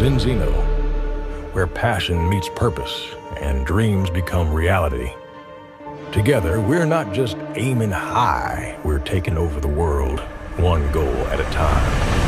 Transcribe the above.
Zinzino, where passion meets purpose and dreams become reality. Together, we're not just aiming high, we're taking over the world, one goal at a time.